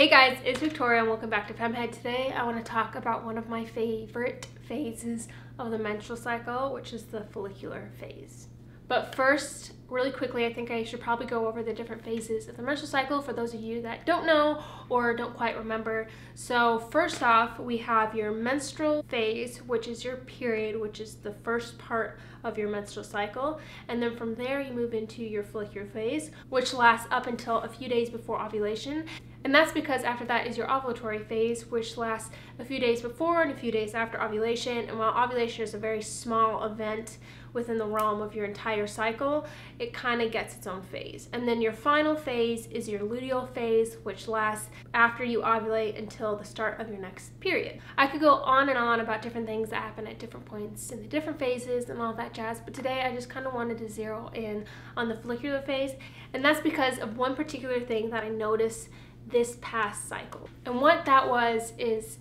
Hey guys, it's Victoria and welcome back to FemmeHead. Today I want to talk about one of my favorite phases of the menstrual cycle, which is the follicular phase. But first, really quickly, I think I should probably go over the different phases of the menstrual cycle for those of you that don't know or don't quite remember. So, first off, we have your menstrual phase, which is your period, which is the first part of your menstrual cycle. And then from there, you move into your follicular phase, which lasts up until a few days before ovulation. And that's because after that is your ovulatory phase, which lasts a few days before and a few days after ovulation. And while ovulation is a very small event within the realm of your entire cycle, it kind of gets its own phase. And then your final phase is your luteal phase, which lasts after you ovulate until the start of your next period. I could go on and on about different things that happen at different points in the different phases and all that jazz, but today I just kind of wanted to zero in on the follicular phase. And that's because of one particular thing that I noticed this past cycle. And what that was is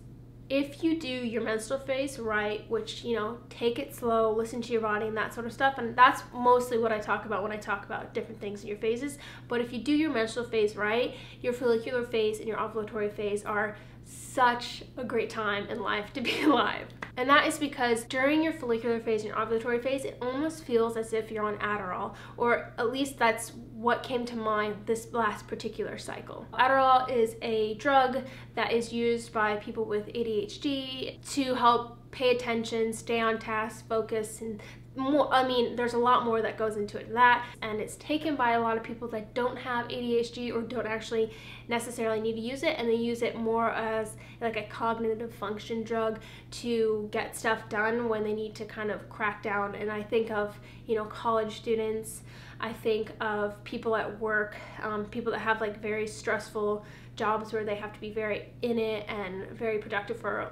if you do your menstrual phase right, which, you know, take it slow, listen to your body and that sort of stuff, and that's mostly what I talk about when I talk about different things in your phases. But if you do your menstrual phase right, your follicular phase and your ovulatory phase are such a great time in life to be alive. And that is because during your follicular phase and ovulatory phase, it almost feels as if you're on Adderall, or at least that's what came to mind this last particular cycle. Adderall is a drug that is used by people with ADHD to help pay attention, stay on task, focus, and more i mean there's a lot more that goes into it that and it's taken by a lot of people that don't have adhd or don't actually necessarily need to use it and they use it more as like a cognitive function drug to get stuff done when they need to kind of crack down. And i think of you know college students i think of people at work um, people that have like very stressful jobs where they have to be very in it and very productive for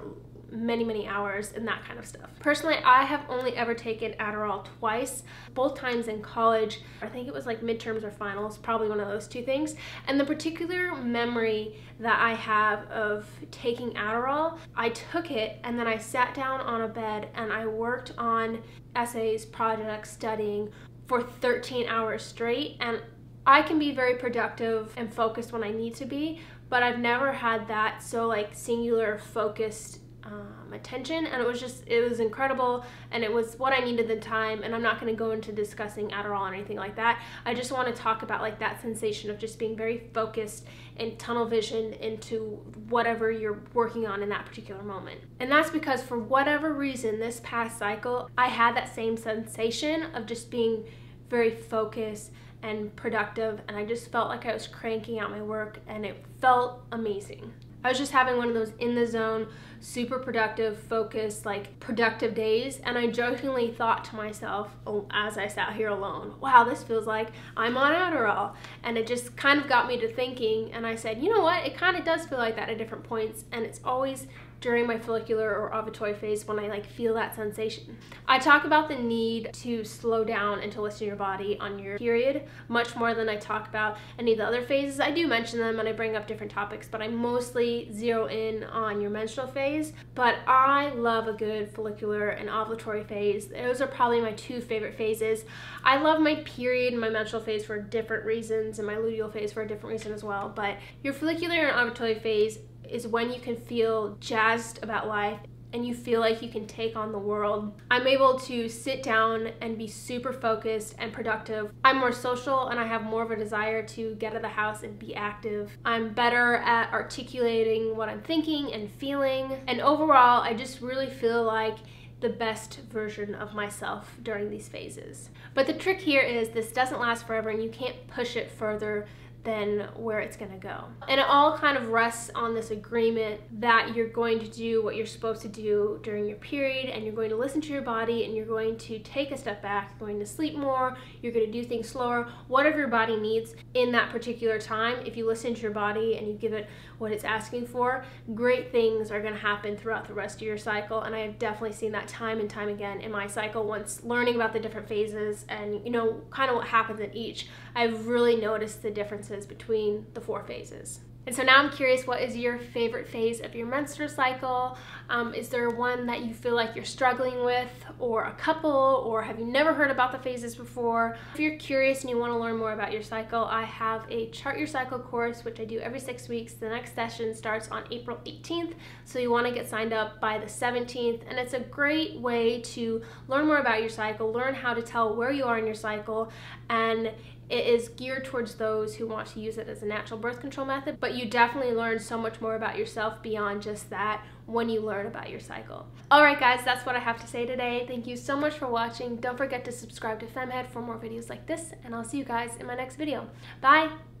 many, many hours and that kind of stuff. Personally, I have only ever taken Adderall twice, both times in college. I think it was like midterms or finals, probably one of those two things. And the particular memory that I have of taking Adderall, I took it and then I sat down on a bed and I worked on essays, projects, studying for 13 hours straight. And I can be very productive and focused when I need to be, but I've never had that so like singular focused um, attention and it was just it was incredible and it was what i needed at the time and i'm not going to go into discussing adderall or anything like that. I just want to talk about like that sensation of just being very focused and tunnel vision into whatever you're working on in that particular moment. And that's because for whatever reason this past cycle i had that same sensation of just being very focused and productive and i just felt like i was cranking out my work and it felt amazing I was just having one of those in the zone, super productive, focused, like productive days. And I jokingly thought to myself oh, as I sat here alone, wow, this feels like I'm on Adderall. And it just kind of got me to thinking. And I said, you know what? It kind of does feel like that at different points. And it's always during my follicular or ovulatory phase when I like feel that sensation. I talk about the need to slow down and to listen to your body on your period much more than I talk about any of the other phases. I do mention them and I bring up different topics, but I mostly zero in on your menstrual phase. But I love a good follicular and ovulatory phase. Those are probably my two favorite phases. I love my period and my menstrual phase for different reasons and my luteal phase for a different reason as well. But your follicular and ovulatory phase is when you can feel jazzed about life and you feel like you can take on the world. I'm able to sit down and be super focused and productive. I'm more social and I have more of a desire to get out of the house and be active. I'm better at articulating what I'm thinking and feeling. And overall, I just really feel like the best version of myself during these phases. But the trick here is this doesn't last forever and you can't push it further than where it's going to go. And it all kind of rests on this agreement that you're going to do what you're supposed to do during your period and you're going to listen to your body and you're going to take a step back, you're going to sleep more, you're going to do things slower, whatever your body needs in that particular time. If you listen to your body and you give it what it's asking for, great things are going to happen throughout the rest of your cycle. And I have definitely seen that time and time again in my cycle once learning about the different phases and, you know, kind of what happens in each. I've really noticed the differences between the four phases. And so now I'm curious, what is your favorite phase of your menstrual cycle? Um, is there one that you feel like you're struggling with, or a couple, or have you never heard about the phases before? If you're curious and you want to learn more about your cycle, I have a Chart Your Cycle course, which I do every six weeks. The next session starts on April 18th, so you want to get signed up by the 17th. And it's a great way to learn more about your cycle, learn how to tell where you are in your cycle, and it is geared towards those who want to use it as a natural birth control method, but you definitely learn so much more about yourself beyond just that when you learn about your cycle. All right, guys, that's what I have to say today. Thank you so much for watching. Don't forget to subscribe to FemmeHead for more videos like this, and I'll see you guys in my next video. Bye!